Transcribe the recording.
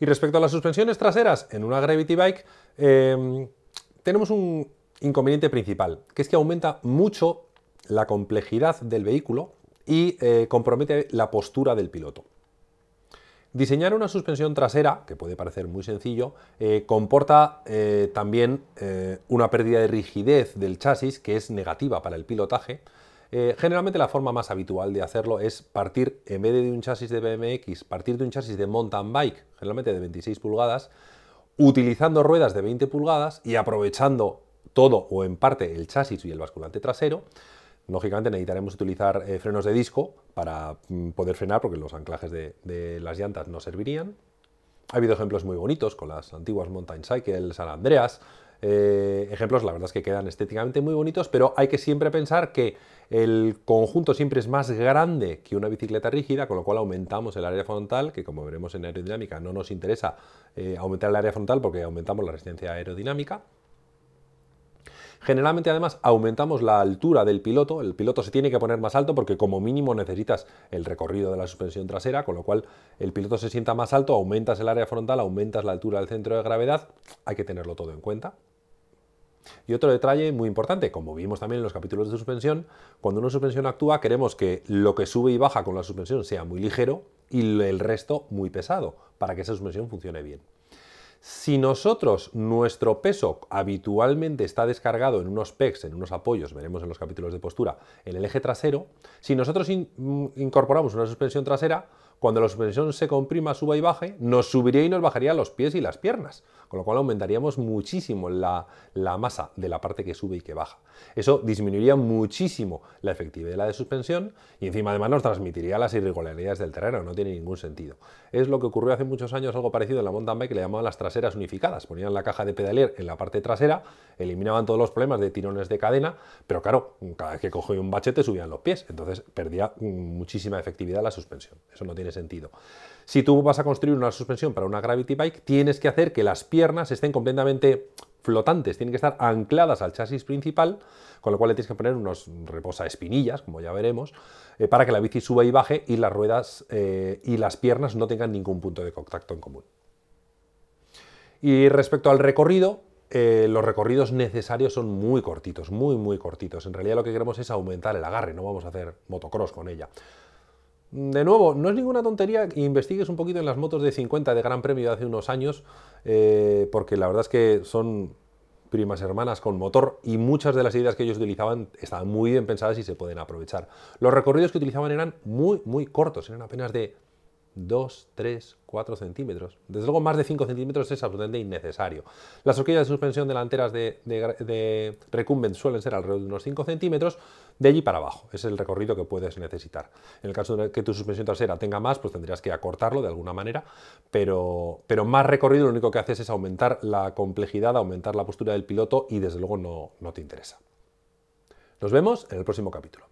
Y respecto a las suspensiones traseras en una Gravity Bike, em, tenemos un inconveniente principal, que es que aumenta mucho la complejidad del vehículo y eh, compromete la postura del piloto. Diseñar una suspensión trasera, que puede parecer muy sencillo, eh, comporta eh, también una pérdida de rigidez del chasis que es negativa para el pilotaje. Generalmente la forma más habitual de hacerlo es partir, en vez de un chasis de BMX, partir de un chasis de mountain bike, generalmente de 26 pulgadas, utilizando ruedas de 20 pulgadas y aprovechando todo o en parte el chasis y el basculante trasero, Lógicamente necesitaremos utilizar eh, frenos de disco para mm, poder frenar porque los anclajes de, las llantas no servirían. Ha habido ejemplos muy bonitos con las antiguas Mountain Cycle, San Andreas. Eh, ejemplos, la verdad es que quedan estéticamente muy bonitos, pero hay que siempre pensar que el conjunto siempre es más grande que una bicicleta rígida, con lo cual aumentamos el área frontal, que como veremos en aerodinámica no nos interesa eh, aumentar el área frontal porque aumentamos la resistencia aerodinámica. Generalmente además aumentamos la altura del piloto, el piloto se tiene que poner más alto porque como mínimo necesitas el recorrido de la suspensión trasera, con lo cual el piloto se sienta más alto, aumentas el área frontal, aumentas la altura del centro de gravedad, hay que tenerlo todo en cuenta. Y otro detalle muy importante, como vimos también en los capítulos de suspensión, cuando una suspensión actúa queremos que lo que sube y baja con la suspensión sea muy ligero y el resto muy pesado, para que esa suspensión funcione bien. Si nosotros, nuestro peso habitualmente está descargado en unos pegs, en unos apoyos, veremos en los capítulos de postura, en el eje trasero, si nosotros mm, incorporamos una suspensión trasera, cuando la suspensión se comprima, suba y baje, nos subiría y nos bajaría los pies y las piernas, con lo cual aumentaríamos muchísimo la, masa de la parte que sube y que baja. Eso disminuiría muchísimo la efectividad de la suspensión y encima además nos transmitiría las irregularidades del terreno, no tiene ningún sentido. Es lo que ocurrió hace muchos años, algo parecido en la mountain bike que le llamaban las traseras unificadas. Ponían la caja de pedalier en la parte trasera, eliminaban todos los problemas de tirones de cadena, pero claro, cada vez que cogía un bachete subían los pies, entonces perdía muchísima efectividad la suspensión. Eso no tiene sentido. Si tú vas a construir una suspensión para una Gravity Bike, tienes que hacer que las piernas estén completamente flotantes, tienen que estar ancladas al chasis principal, con lo cual le tienes que poner unos reposaespinillas, como ya veremos, eh, para que la bici suba y baje y las ruedas eh, y las piernas no tengan ningún punto de contacto en común. Y respecto al recorrido, eh, los recorridos necesarios son muy cortitos, muy, muy cortitos. En realidad lo que queremos es aumentar el agarre, no vamos a hacer motocross con ella. De nuevo, no es ninguna tontería que investigues un poquito en las motos de 50 de Gran Premio de hace unos años, eh, porque la verdad es que son primas hermanas con motor y muchas de las ideas que ellos utilizaban estaban muy bien pensadas y se pueden aprovechar. Los recorridos que utilizaban eran muy, muy cortos, eran apenas de 2, 3, 4 centímetros. Desde luego más de 5 centímetros es absolutamente innecesario. Las horquillas de suspensión delanteras de, de, recumbent suelen ser alrededor de unos 5 centímetros, de allí para abajo. Es el recorrido que puedes necesitar. En el caso de que tu suspensión trasera tenga más, pues tendrías que acortarlo de alguna manera, pero, pero más recorrido lo único que haces es aumentar la complejidad, aumentar la postura del piloto y desde luego no, no te interesa. Nos vemos en el próximo capítulo.